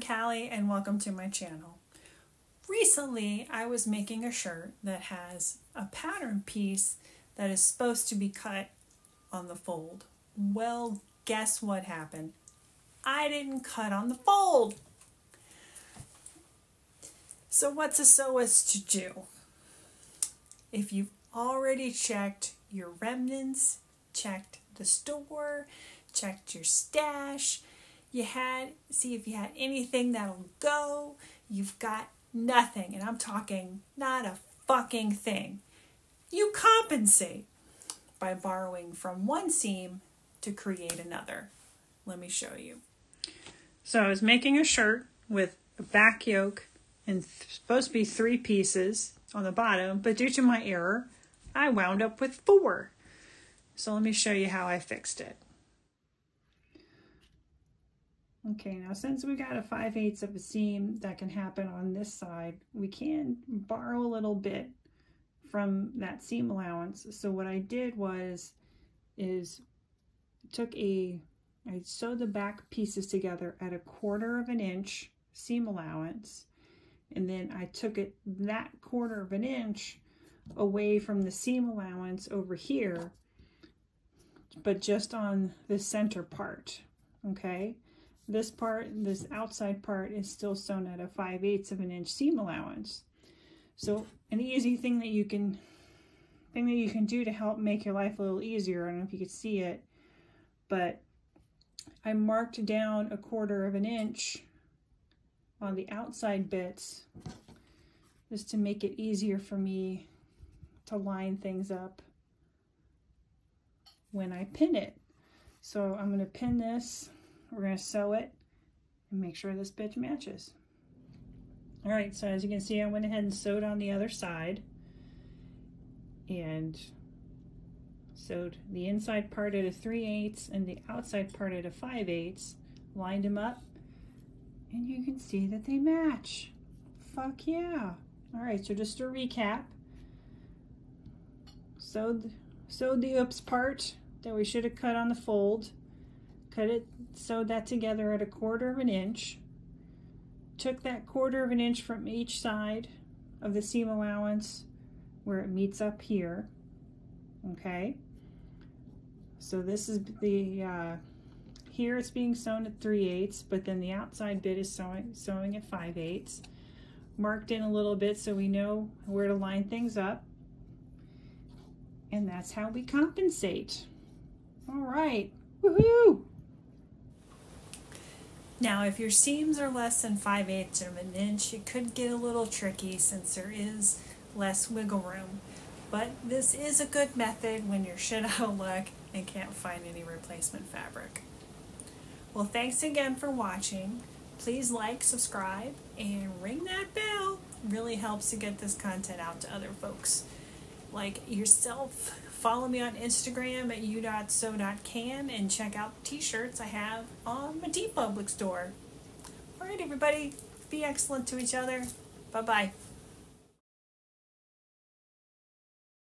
Callie and welcome to my channel. Recently, I was making a shirt that has a pattern piece that is supposed to be cut on the fold. Well, guess what happened? I didn't cut on the fold. So what's a sewist to do? If you've already checked your remnants, checked the store, checked your stash, you had see if you had anything that'll go, you've got nothing, and I'm talking not a fucking thing. You compensate by borrowing from one seam to create another. Let me show you. So I was making a shirt with a back yoke and th- supposed to be three pieces on the bottom, but due to my error, I wound up with four. So let me show you how I fixed it. Okay, now since we got a 5 eighths of a seam that can happen on this side, we can borrow a little bit from that seam allowance. So what I did was, is took a, I sewed the back pieces together at a quarter of an inch seam allowance. And then I took it that quarter of an inch away from the seam allowance over here, but just on the center part, okay? This part, this outside part is still sewn at a 5 eighths of an inch seam allowance. So an easy thing that you can thing that you can do to help make your life a little easier, I don't know if you could see it, but I marked down a quarter of an inch on the outside bits just to make it easier for me to line things up when I pin it. So I'm going to pin this we're going to sew it and make sure this bitch matches. All right, so as you can see, I went ahead and sewed on the other side and sewed the inside part at a 3 eighths and the outside part at a 5 eighths, lined them up, and you can see that they match. Fuck yeah. All right, so just a recap. Sewed, sewed the oops part that we should have cut on the fold cut it, sewed that together at a quarter of an inch, took that quarter of an inch from each side of the seam allowance where it meets up here, okay? So this is the, uh, here it's being sewn at 3 eighths, but then the outside bit is sewing, sewing at 5 eighths. Marked in a little bit so we know where to line things up. And that's how we compensate. All right, woohoo! Now, if your seams are less than 5 eighths of an inch, it could get a little tricky since there is less wiggle room. But this is a good method when you're shit out of luck and can't find any replacement fabric. Well, thanks again for watching. Please like, subscribe, and ring that bell. It really helps to get this content out to other folks like yourself. Follow me on Instagram at you.sew.can and check out the t-shirts I have on my TeePublic store. All right, everybody, be excellent to each other. Bye-bye.